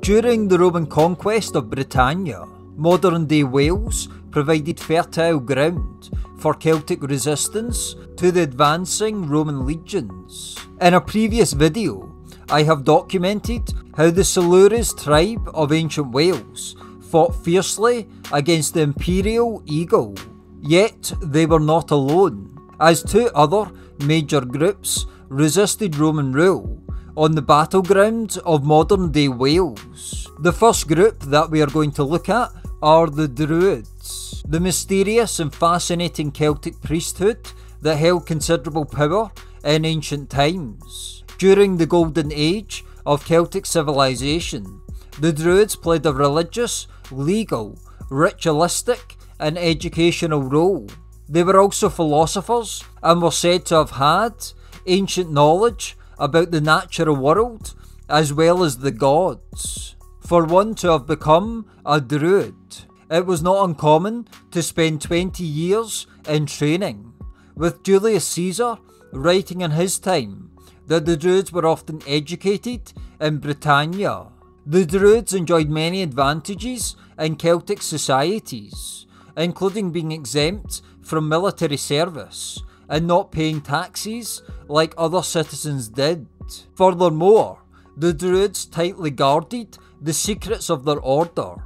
During the Roman conquest of Britannia, modern day Wales provided fertile ground for Celtic resistance to the advancing Roman legions. In a previous video, I have documented how the Silures tribe of ancient Wales fought fiercely against the imperial eagle. Yet they were not alone, as two other major groups resisted Roman rule on the battleground of modern day Wales. The first group that we are going to look at are the Druids, the mysterious and fascinating Celtic priesthood that held considerable power in ancient times. During the golden age of Celtic civilization, the Druids played a religious, legal, ritualistic, and educational role. They were also philosophers and were said to have had ancient knowledge about the natural world as well as the gods. For one to have become a druid, it was not uncommon to spend 20 years in training, with Julius Caesar writing in his time that the druids were often educated in Britannia. The druids enjoyed many advantages in Celtic societies, including being exempt from military service and not paying taxes like other citizens did. Furthermore, the Druids tightly guarded the secrets of their order,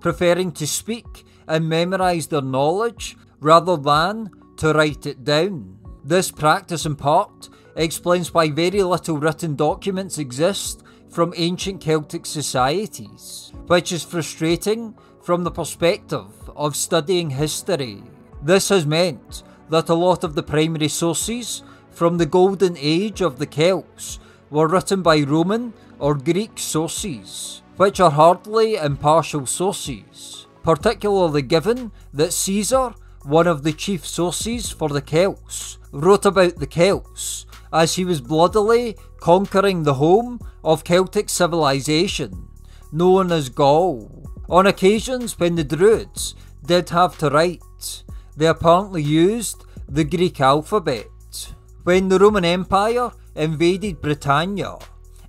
preferring to speak and memorise their knowledge rather than to write it down. This practice, in part, explains why very little written documents exist from ancient Celtic societies, which is frustrating from the perspective of studying history. This has meant that a lot of the primary sources from the golden age of the Celts were written by Roman or Greek sources, which are hardly impartial sources, particularly given that Caesar, one of the chief sources for the Celts, wrote about the Celts as he was bloodily conquering the home of Celtic civilization, known as Gaul. On occasions when the Druids did have to write, they apparently used the Greek alphabet. When the Roman Empire invaded Britannia,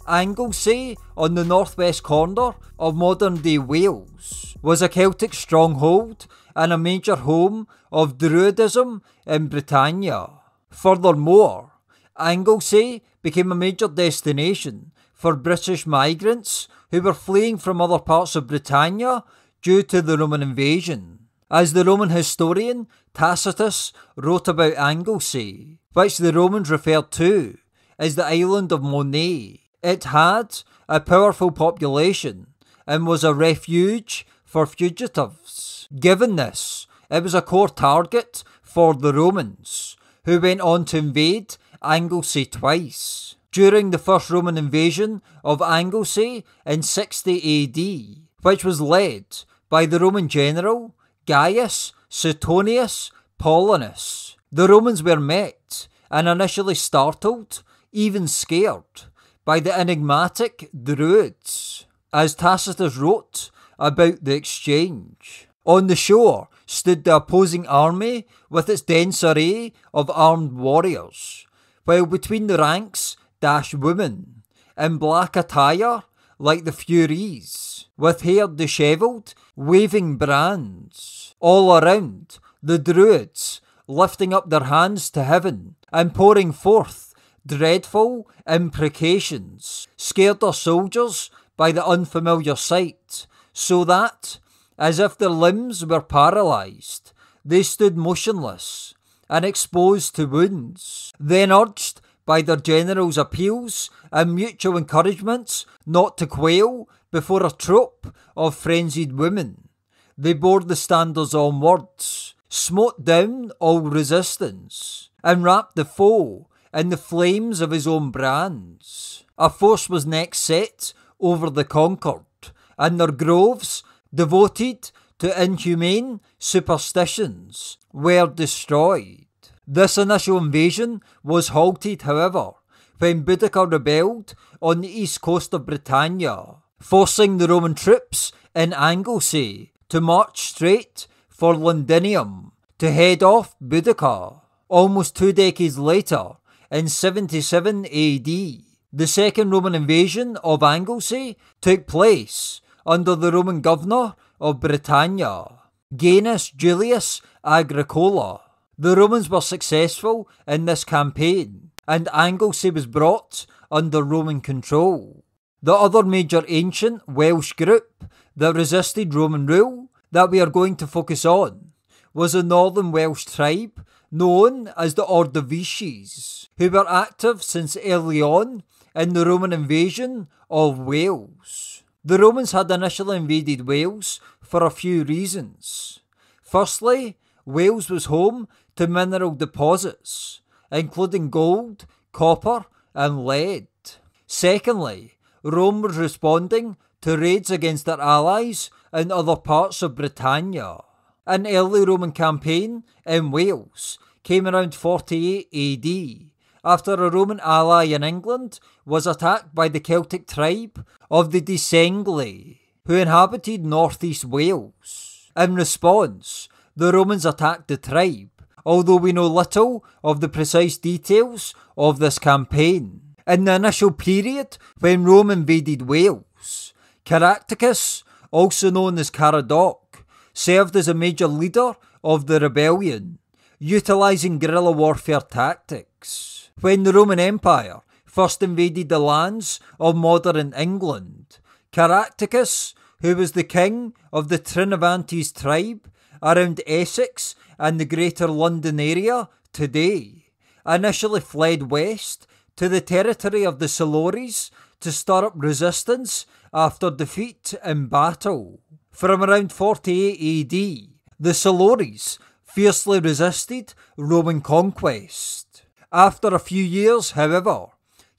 Anglesey, on the northwest corner of modern day Wales, was a Celtic stronghold and a major home of Druidism in Britannia. Furthermore, Anglesey became a major destination for British migrants who were fleeing from other parts of Britannia due to the Roman invasion. As the Roman historian Tacitus wrote about Anglesey, which the Romans referred to as the island of Mona, it had a powerful population and was a refuge for fugitives. Given this, it was a core target for the Romans, who went on to invade Anglesey twice. During the first Roman invasion of Anglesey in 60 AD, which was led by the Roman general Gaius Suetonius Paulinus. The Romans were met and initially startled, even scared, by the enigmatic Druids, as Tacitus wrote about the exchange. On the shore stood the opposing army with its dense array of armed warriors, while between the ranks dashed women in black attire like the Furies, with hair dishevelled, waving brands. All around, the Druids lifting up their hands to heaven and pouring forth dreadful imprecations, scared their soldiers by the unfamiliar sight, so that, as if their limbs were paralysed, they stood motionless and exposed to wounds. Then urged by their general's appeals and mutual encouragements not to quail before a troop of frenzied women. They bore the standards onwards, smote down all resistance, and wrapped the foe in the flames of his own brands. A force was next set over the conquered, and their groves, devoted to inhumane superstitions, were destroyed. This initial invasion was halted, however, when Boudicca rebelled on the east coast of Britannia, forcing the Roman troops in Anglesey to march straight for Londinium to head off Boudicca. Almost two decades later, in 77 AD, The second Roman invasion of Anglesey took place under the Roman governor of Britannia, Gaius Julius Agricola. The Romans were successful in this campaign, and Anglesey was brought under Roman control. The other major ancient Welsh group that resisted Roman rule that we are going to focus on was a northern Welsh tribe known as the Ordovices, who were active since early on in the Roman invasion of Wales. The Romans had initially invaded Wales for a few reasons. Firstly, Wales was home to mineral deposits, including gold, copper, and lead. Secondly, Rome was responding to raids against their allies in other parts of Britannia. An early Roman campaign in Wales came around 48 AD after a Roman ally in England was attacked by the Celtic tribe of the Deceangli, who inhabited northeast Wales. In response, the Romans attacked the tribe, although we know little of the precise details of this campaign. In the initial period when Rome invaded Wales, Caractacus, also known as Caradoc, served as a major leader of the rebellion, utilising guerrilla warfare tactics. When the Roman Empire first invaded the lands of modern England, Caractacus, who was the king of the Trinovantes tribe around Essex and the Greater London area today, initially fled west to the territory of the Silures to stir up resistance after defeat in battle. From around 48 AD, the Silures fiercely resisted Roman conquest. After a few years, however,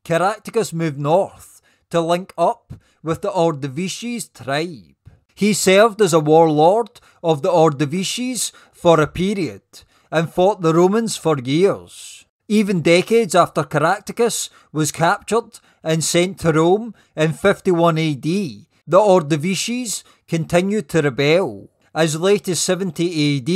Caractacus moved north to link up with the Ordovices tribe. He served as a warlord of the Ordovices for a period and fought the Romans for years. Even decades after Caractacus was captured and sent to Rome in 51 AD, the Ordovices continued to rebel. As late as 70 AD,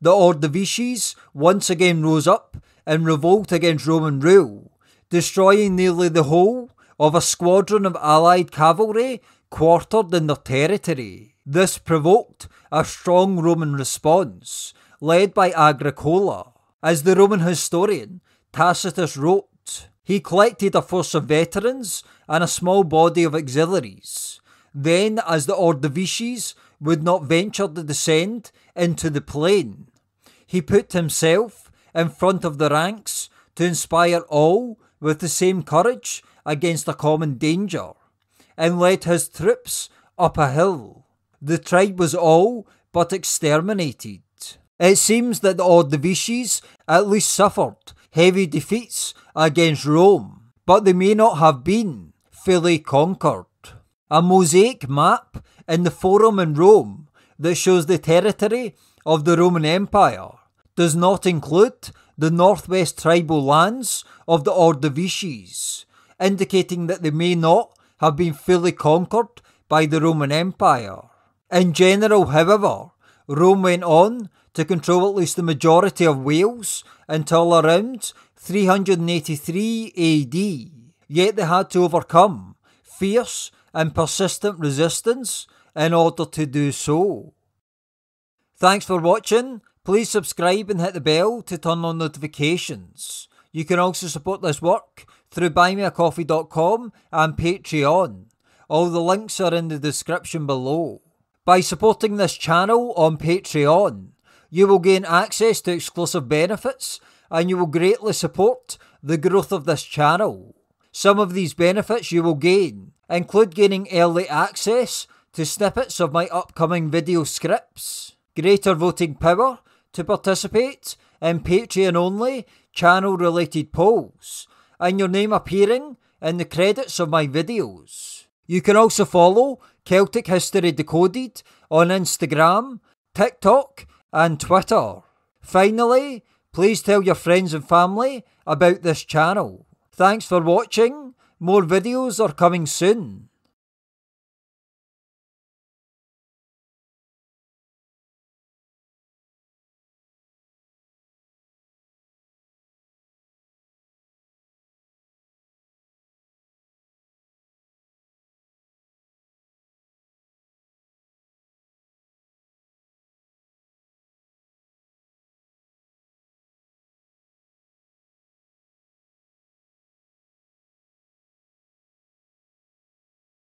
the Ordovices once again rose up in revolt against Roman rule, destroying nearly the whole of a squadron of allied cavalry quartered in their territory. This provoked a strong Roman response, led by Agricola, as the Roman historian Tacitus wrote, he collected a force of veterans and a small body of auxiliaries. Then, as the Ordovices would not venture to descend into the plain, he put himself in front of the ranks to inspire all with the same courage against a common danger, and led his troops up a hill. The tribe was all but exterminated. It seems that the Ordovices at least suffered heavy defeats against Rome, but they may not have been fully conquered. A mosaic map in the Forum in Rome that shows the territory of the Roman Empire does not include the northwest tribal lands of the Ordovices, indicating that they may not have been fully conquered by the Roman Empire. In general, however, Rome went on to control at least the majority of Wales until around 383 AD, yet they had to overcome fierce and persistent resistance in order to do so. Thanks for watching. Please subscribe and hit the bell to turn on notifications. You can also support this work through buymeacoffee.com and Patreon. All the links are in the description below. By supporting this channel on Patreon, you will gain access to exclusive benefits and you will greatly support the growth of this channel. Some of these benefits you will gain include gaining early access to snippets of my upcoming video scripts, greater voting power to participate in Patreon only channel related polls, and your name appearing in the credits of my videos. You can also follow Celtic History Decoded on Instagram, TikTok, and Twitter. Finally, please tell your friends and family about this channel. Thanks for watching. More videos are coming soon.